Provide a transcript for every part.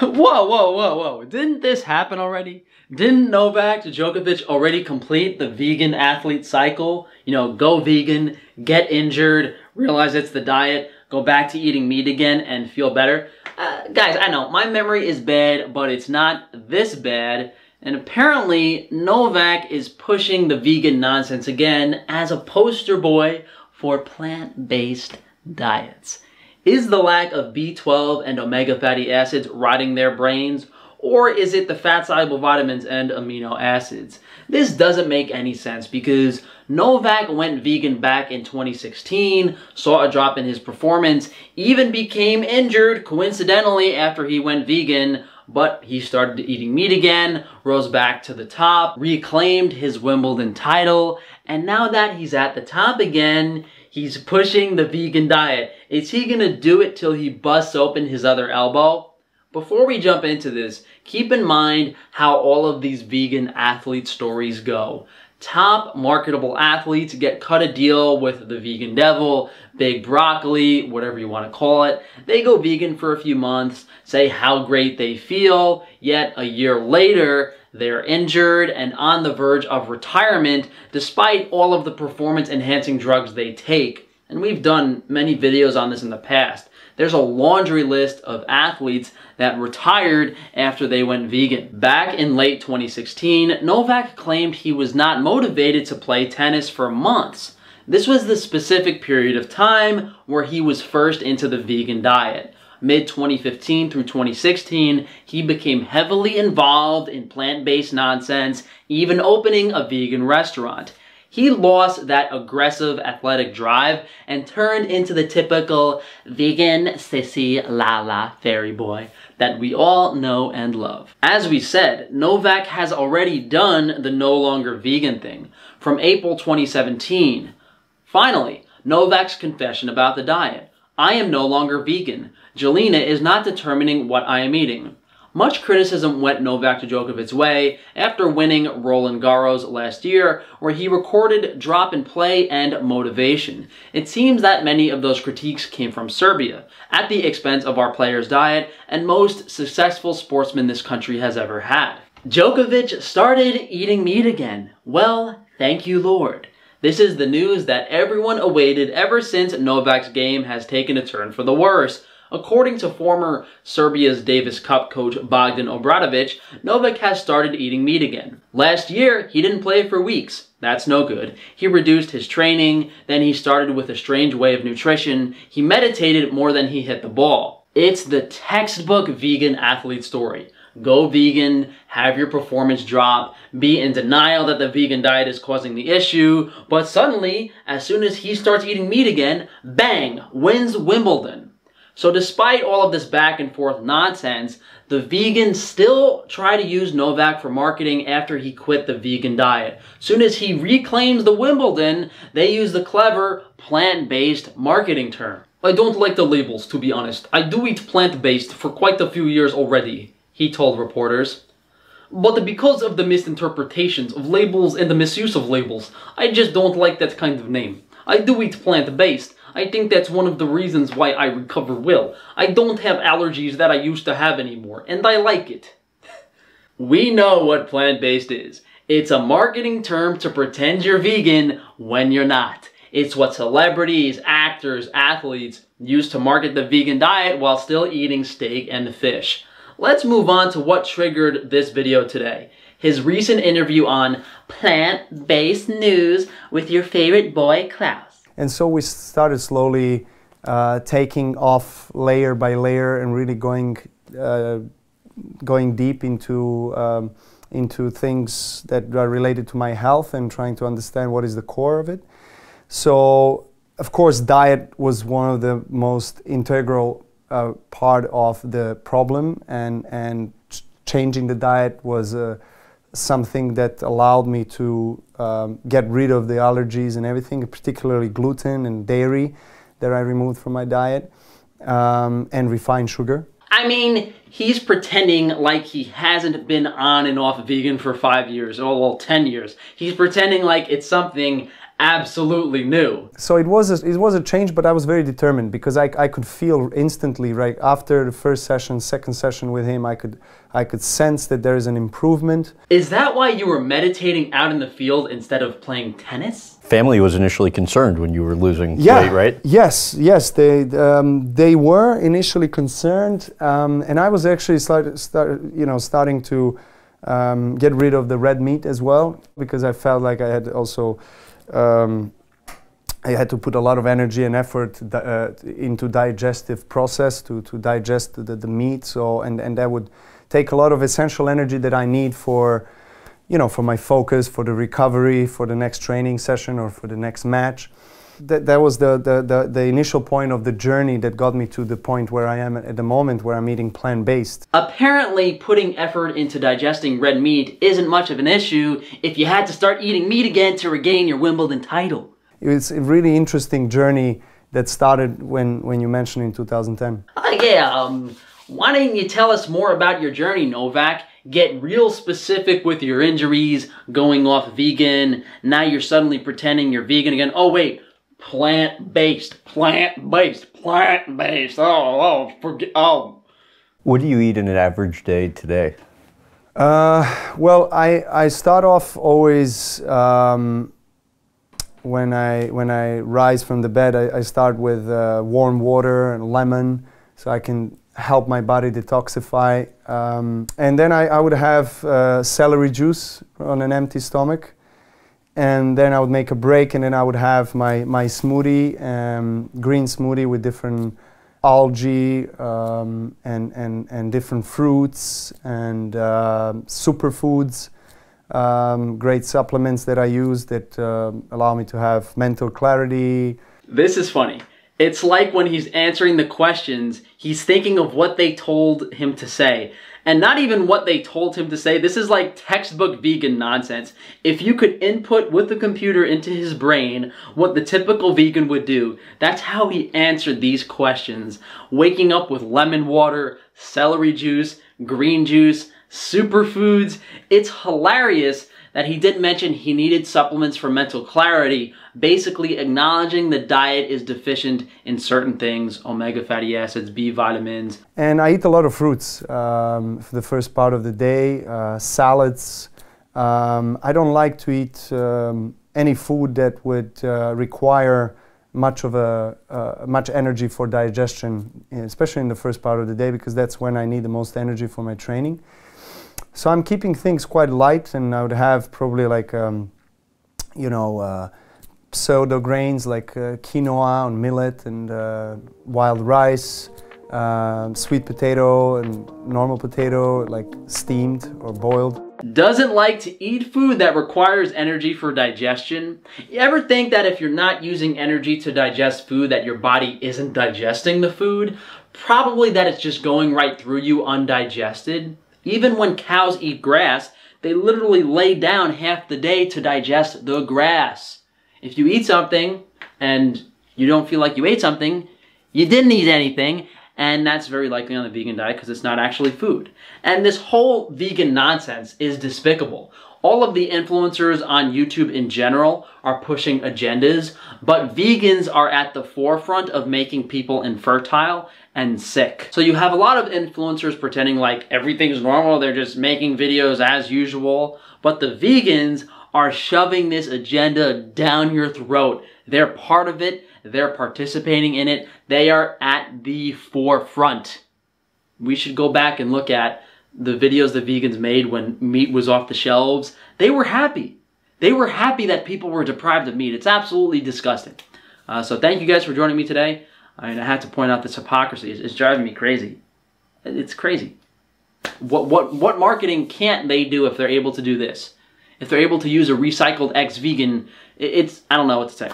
Whoa, whoa, whoa, whoa. Didn't this happen already? Didn't Novak Djokovic already complete the vegan athlete cycle? You know, go vegan, get injured, realize it's the diet, go back to eating meat again and feel better? Uh, guys, I know, my memory is bad, but it's not this bad. And apparently, Novak is pushing the vegan nonsense again as a poster boy for plant-based diets. Is the lack of B12 and omega fatty acids rotting their brains? Or is it the fat-soluble vitamins and amino acids? This doesn't make any sense because Novak went vegan back in 2016, saw a drop in his performance, even became injured coincidentally after he went vegan, but he started eating meat again, rose back to the top, reclaimed his Wimbledon title, and now that he's at the top again, He's pushing the vegan diet. Is he going to do it till he busts open his other elbow? Before we jump into this, keep in mind how all of these vegan athlete stories go. Top marketable athletes get cut a deal with the vegan devil, big broccoli, whatever you want to call it. They go vegan for a few months, say how great they feel, yet a year later, they're injured and on the verge of retirement despite all of the performance enhancing drugs they take. And we've done many videos on this in the past. There's a laundry list of athletes that retired after they went vegan. Back in late 2016, Novak claimed he was not motivated to play tennis for months. This was the specific period of time where he was first into the vegan diet mid-2015 through 2016, he became heavily involved in plant-based nonsense, even opening a vegan restaurant. He lost that aggressive athletic drive and turned into the typical vegan sissy lala fairy boy that we all know and love. As we said, Novak has already done the no longer vegan thing from April 2017. Finally, Novak's confession about the diet. I am no longer vegan. Jelena is not determining what I am eating. Much criticism went Novak Djokovic's way after winning Roland Garros last year, where he recorded drop in play and motivation. It seems that many of those critiques came from Serbia, at the expense of our players' diet and most successful sportsman this country has ever had. Djokovic started eating meat again. Well, thank you, Lord. This is the news that everyone awaited ever since Novak's game has taken a turn for the worse. According to former Serbia's Davis Cup coach Bogdan Obradovic, Novak has started eating meat again. Last year, he didn't play for weeks. That's no good. He reduced his training, then he started with a strange way of nutrition. He meditated more than he hit the ball. It's the textbook vegan athlete story. Go vegan, have your performance drop, be in denial that the vegan diet is causing the issue, but suddenly, as soon as he starts eating meat again, bang, wins Wimbledon. So despite all of this back and forth nonsense, the vegans still try to use Novak for marketing after he quit the vegan diet. Soon as he reclaims the Wimbledon, they use the clever plant-based marketing term. I don't like the labels, to be honest. I do eat plant-based for quite a few years already, he told reporters. But because of the misinterpretations of labels and the misuse of labels, I just don't like that kind of name. I do eat plant-based, I think that's one of the reasons why I recover well. I don't have allergies that I used to have anymore, and I like it. we know what plant-based is. It's a marketing term to pretend you're vegan when you're not. It's what celebrities, actors, athletes use to market the vegan diet while still eating steak and fish. Let's move on to what triggered this video today. His recent interview on plant-based news with your favorite boy, Klaus. And so we started slowly uh, taking off layer by layer and really going uh, going deep into um, into things that are related to my health and trying to understand what is the core of it. So, of course, diet was one of the most integral uh, part of the problem, and and changing the diet was a something that allowed me to um, get rid of the allergies and everything, particularly gluten and dairy that I removed from my diet, um, and refined sugar. I mean, he's pretending like he hasn't been on and off vegan for five years, or well, 10 years. He's pretending like it's something absolutely new. So it was a, it was a change, but I was very determined because I, I could feel instantly right after the first session, second session with him, I could I could sense that there is an improvement. Is that why you were meditating out in the field instead of playing tennis? Family was initially concerned when you were losing Yeah, weight, right? Yes, yes, they um, they were initially concerned, um, and I was actually start, start, you know starting to um, get rid of the red meat as well because I felt like I had also um, I had to put a lot of energy and effort uh, into digestive process to, to digest the, the meat. So and, and that would take a lot of essential energy that I need for, you know, for my focus, for the recovery, for the next training session or for the next match. That, that was the, the, the, the initial point of the journey that got me to the point where I am at the moment where I'm eating plant-based. Apparently, putting effort into digesting red meat isn't much of an issue if you had to start eating meat again to regain your Wimbledon title. It's a really interesting journey that started when, when you mentioned in 2010. Uh, yeah, um, why don't you tell us more about your journey, Novak? Get real specific with your injuries, going off vegan. Now you're suddenly pretending you're vegan again. Oh, wait, plant based, plant based, plant based. Oh, oh, forget. Oh, What do you eat in an average day today? Uh, well, I, I start off always um, when I when I rise from the bed. I, I start with uh, warm water and lemon, so I can help my body detoxify. Um, and then I, I would have uh, celery juice on an empty stomach, and then I would make a break, and then I would have my my smoothie, um, green smoothie with different algae um, and, and, and different fruits and uh, superfoods, um, great supplements that I use that uh, allow me to have mental clarity. This is funny. It's like when he's answering the questions, he's thinking of what they told him to say. And not even what they told him to say. This is like textbook vegan nonsense. If you could input with the computer into his brain what the typical vegan would do, that's how he answered these questions. Waking up with lemon water, celery juice, green juice, superfoods. It's hilarious that he didn't mention he needed supplements for mental clarity, basically acknowledging the diet is deficient in certain things omega fatty acids, B vitamins. And I eat a lot of fruits um, for the first part of the day, uh, salads. Um, I don't like to eat um, any food that would uh, require much of a uh, much energy for digestion, especially in the first part of the day, because that's when I need the most energy for my training. So I'm keeping things quite light, and I would have probably like, um, you know, uh, pseudo grains like uh, quinoa and millet and uh, wild rice, uh, sweet potato and normal potato, like steamed or boiled. Doesn't like to eat food that requires energy for digestion. You ever think that if you're not using energy to digest food, that your body isn't digesting the food? Probably that it's just going right through you undigested. Even when cows eat grass, they literally lay down half the day to digest the grass. If you eat something and you don't feel like you ate something, you didn't eat anything, and that's very likely on the vegan diet because it's not actually food. And this whole vegan nonsense is despicable. All of the influencers on YouTube in general are pushing agendas, but vegans are at the forefront of making people infertile and sick. So you have a lot of influencers pretending like everything's normal, they're just making videos as usual, but the vegans are shoving this agenda down your throat. They're part of it, they're participating in it, they are at the forefront. We should go back and look at the videos the vegans made when meat was off the shelves. They were happy. They were happy that people were deprived of meat. It's absolutely disgusting. Uh, so thank you guys for joining me today. I mean, I had to point out this hypocrisy. It's, it's driving me crazy. It's crazy. What what what marketing can't they do if they're able to do this? If they're able to use a recycled ex-vegan, it, it's I don't know what to say.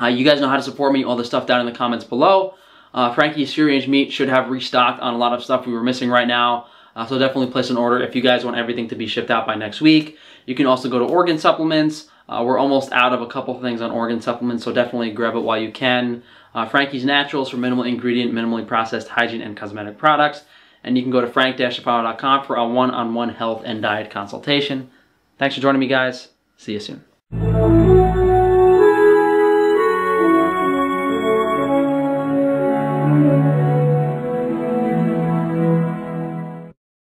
Uh, you guys know how to support me. All the stuff down in the comments below. Uh, Frankie's Free Range Meat should have restocked on a lot of stuff we were missing right now. Uh, so definitely place an order if you guys want everything to be shipped out by next week. You can also go to Organ Supplements. Uh, we're almost out of a couple things on organ supplements, so definitely grab it while you can. Uh, Frankie's Naturals for minimal ingredient, minimally processed hygiene and cosmetic products. And you can go to frank-apollo.com for a one-on-one health and diet consultation. Thanks for joining me, guys. See you soon.